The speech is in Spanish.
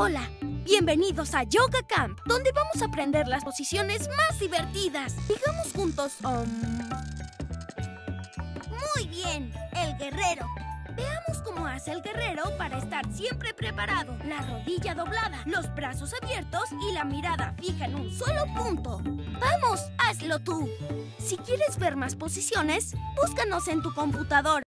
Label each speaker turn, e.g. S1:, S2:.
S1: Hola, bienvenidos a Yoga Camp, donde vamos a aprender las posiciones más divertidas. Digamos juntos, um... Muy bien, el guerrero. Veamos cómo hace el guerrero para estar siempre preparado. La rodilla doblada, los brazos abiertos y la mirada fija en un solo punto. ¡Vamos, hazlo tú! Si quieres ver más posiciones, búscanos en tu computadora.